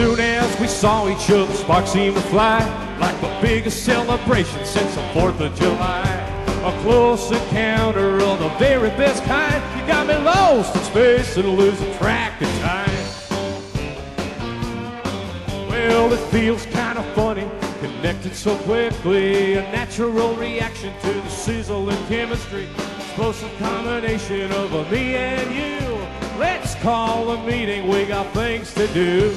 Soon as we saw each other, sparks seemed to fly like the biggest celebration since the 4th of July. A close encounter of the very best kind. You got me lost in space and losing track of time. Well, it feels kind of funny, connected so quickly. A natural reaction to the sizzle and chemistry. Explosive combination of a me and you. Let's call a meeting, we got things to do.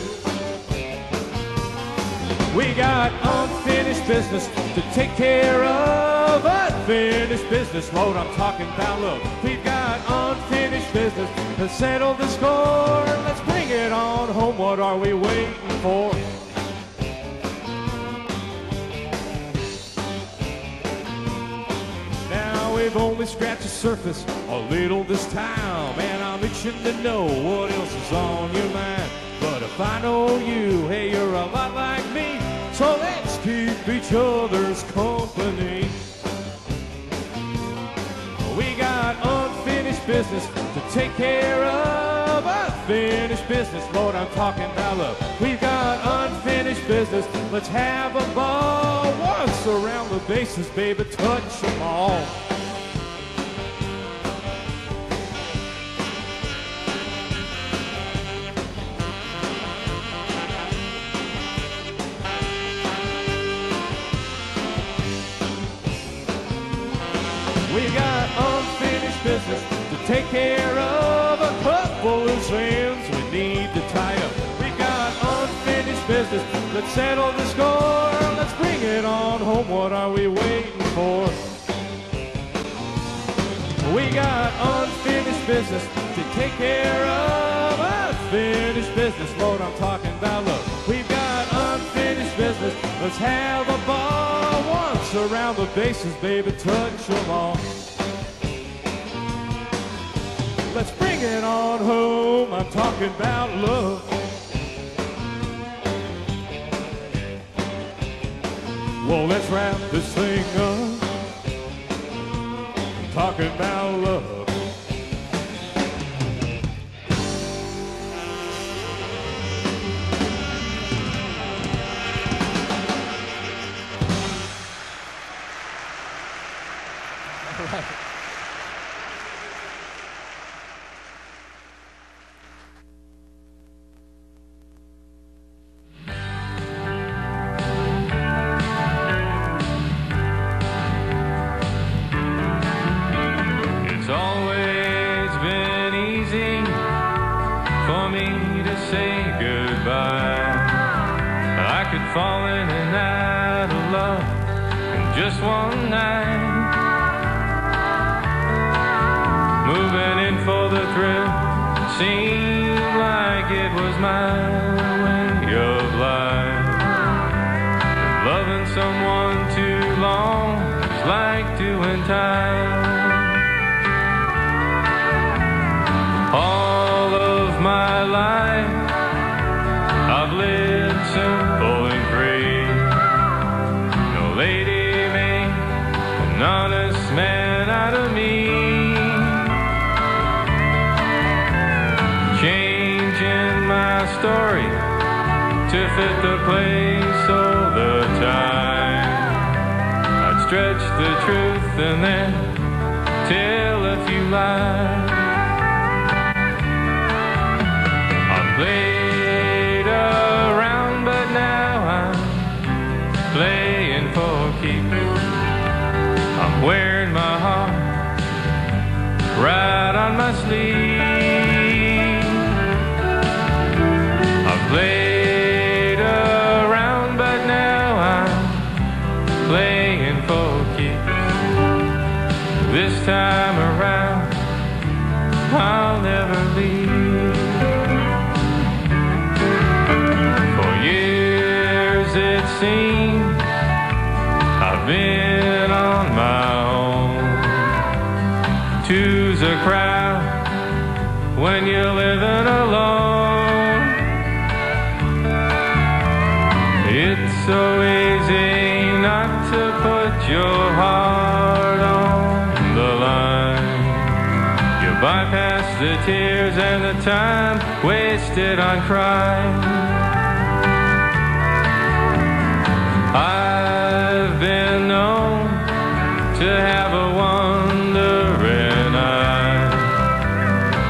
We got unfinished business to take care of. Unfinished business, Lord, I'm talking about love. We've got unfinished business to settle the score. Let's bring it on home. What are we waiting for? Now we've only scratched the surface a little this time, and I'm itching to know what else is on your mind. But if I know you, hey, you're a lot like me, keep each other's company. We got unfinished business to take care of. Unfinished business, Lord, I'm talking about love. We've got unfinished business. Let's have a ball. Once around the bases, baby, touch them all. We got unfinished business to take care of. A couple loose ends we need to tie up. We got unfinished business. Let's settle the score. Let's bring it on home. What are we waiting for? We got unfinished business to take care of. Unfinished business, Lord, I'm talking about love. We've got unfinished business. Let's have around the bases, baby. Touch them all. Let's bring it on home. I'm talking about love. Well, let's wrap this thing up. I'm talking about love. Just one night. Moving in for the thrill seemed like it was my way of life. Loving someone too long is like doing time. Story to fit the place all the time. I'd stretch the truth and then tell a few lies. I played around, but now I'm playing for keeps. I'm wearing my heart right on my sleeve. This time around, I'll never leave. For years it seems I've been on my own. Two's a crowd when you're living tears and the time wasted on crying. I've been known to have a wandering eye.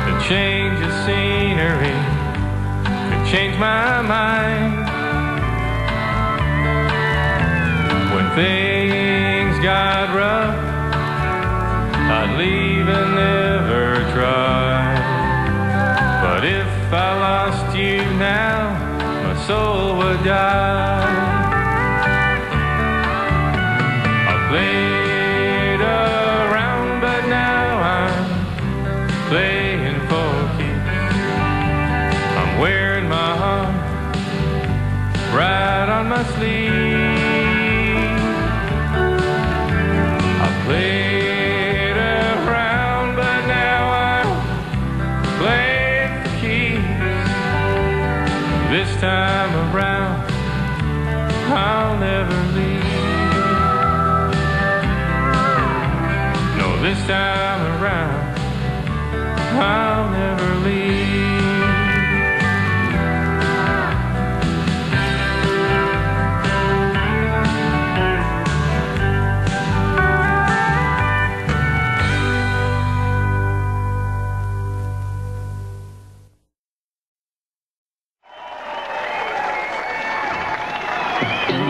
To change the scenery, to change my mind. When things got rough, I'd leave and live. If I lost you now, my soul would die. I played around, but now I'm playing for keeps. I'm wearing my heart right on my sleeve. this time around, I'll never leave.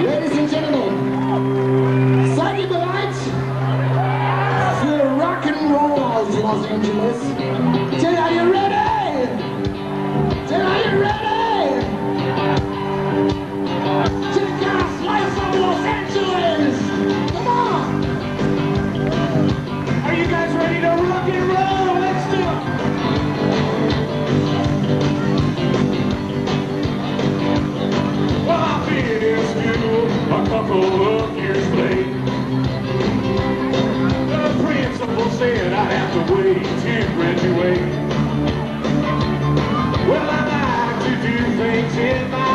Ladies and gentlemen, Los Angeles. Have to wait to graduate. Well, I like to do things in my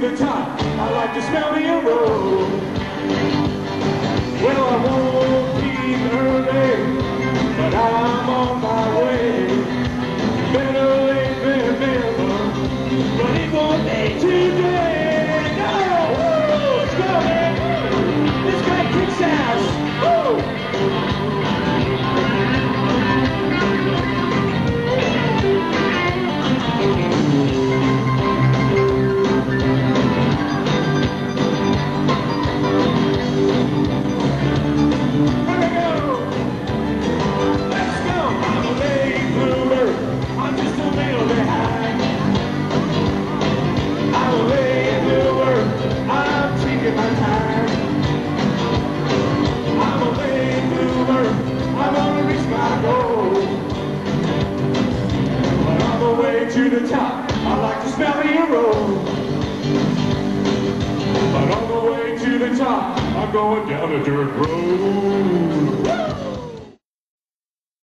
the top. I like to smell the arrow. it down a dirt road.